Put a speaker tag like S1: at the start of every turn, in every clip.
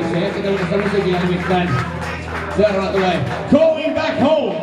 S1: Chase so there was a right the way. Calling back home.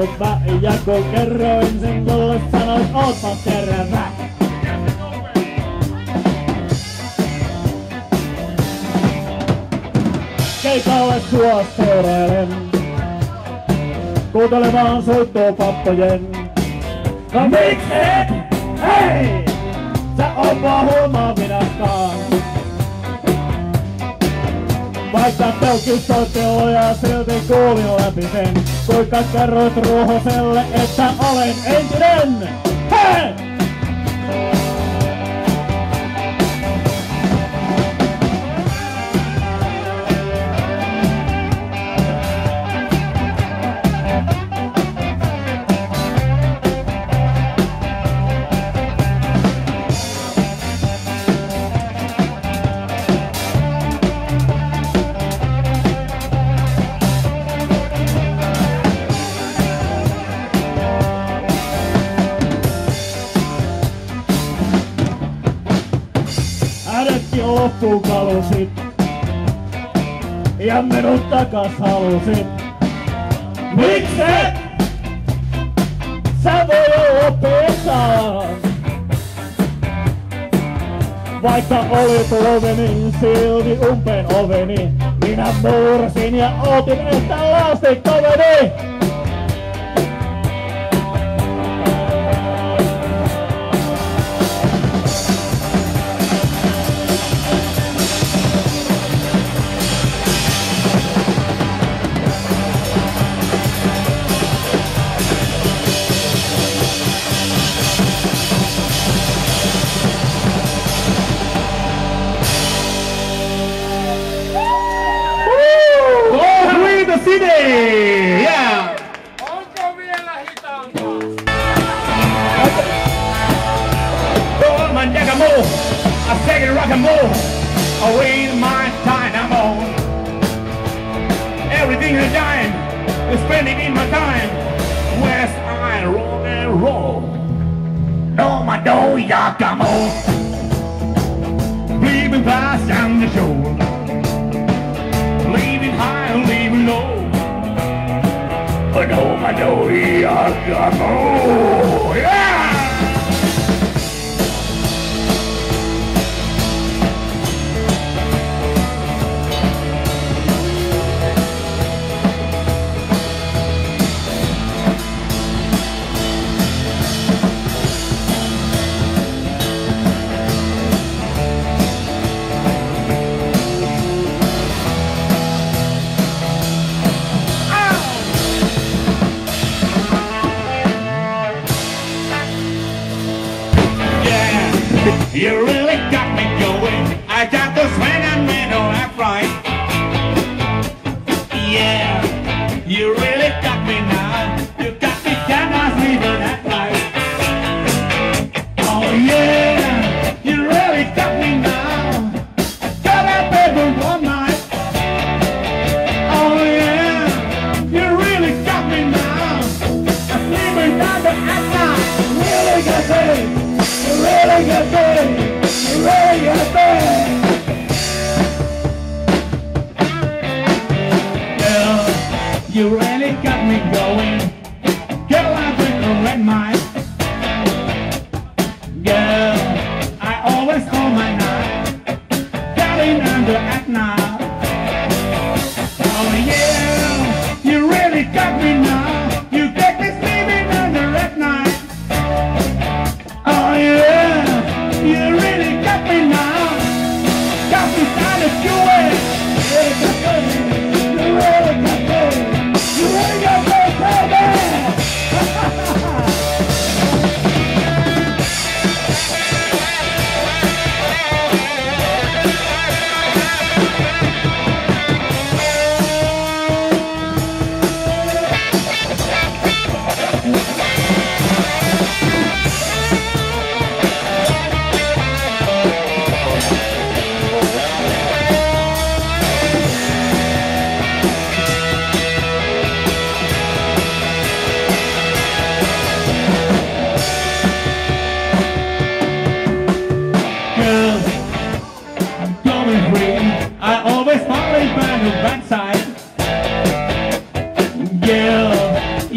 S1: Ollut mä. Ja kun kerroin sen, mulle sanoit, ootpa terävä. keikalle sua seurailen. Kuuntele vaan soittoa pappojen. No miksi et? Hei! Sä oot vaan huomaaminastaan. Vaikka pelkis soitteluja silti kuulin läpi sen. Kuinka kerroit ruohoselle, että olen entinen. Hei! Loppuun kalusit. Ja minut takas halusit. Mikset? Sä voi olla pesaan. Vaikka olit loveni, silti umpeen oveni. Minä mursin ja ootin, että lastikkoveni.
S2: rock and roll away my dynamo. Everything I dime is spending in my time. West I roll and roll. No, my no, ya come on. Bleeding fast down the shore. Leaving high, leaving low. But no, my no, ya come on. Yeah!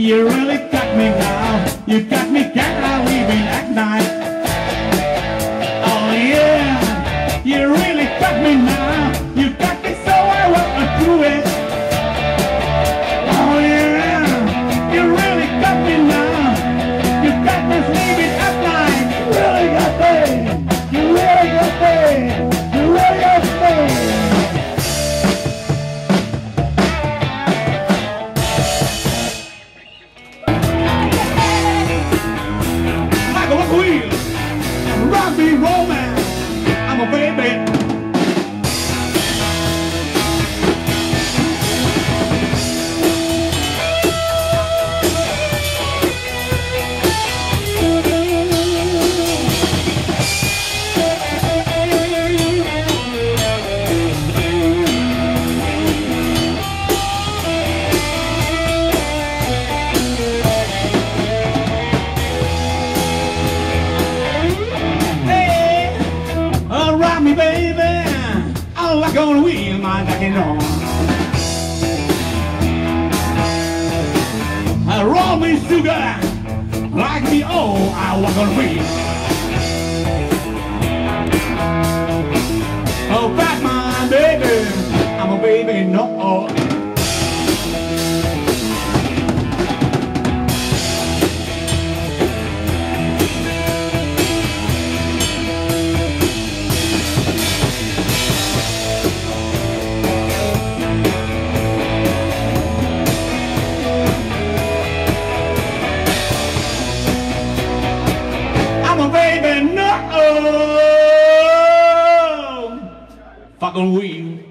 S2: You really got me now. You got me down. dragging on. I roll me sugar like me old I was gonna be. rock and.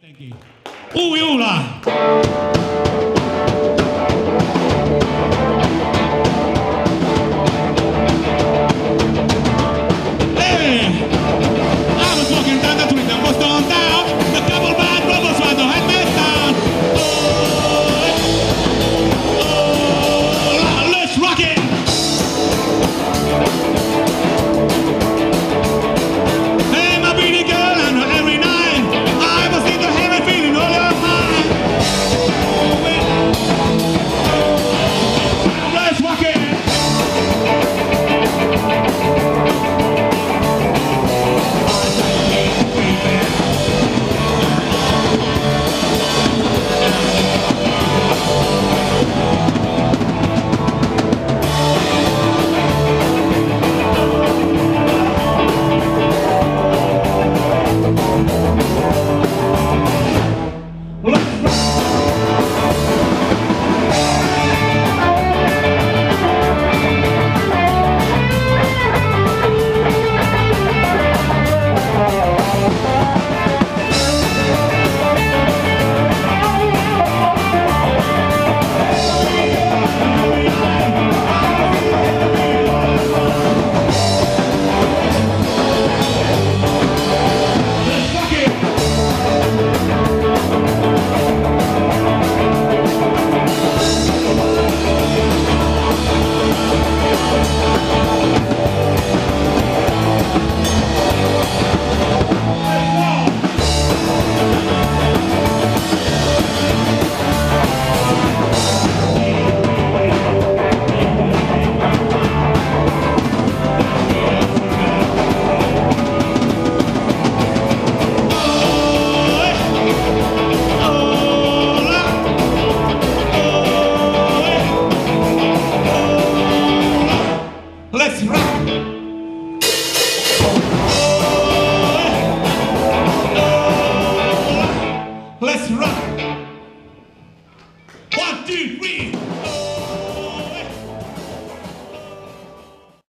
S2: Thank you. Ooh,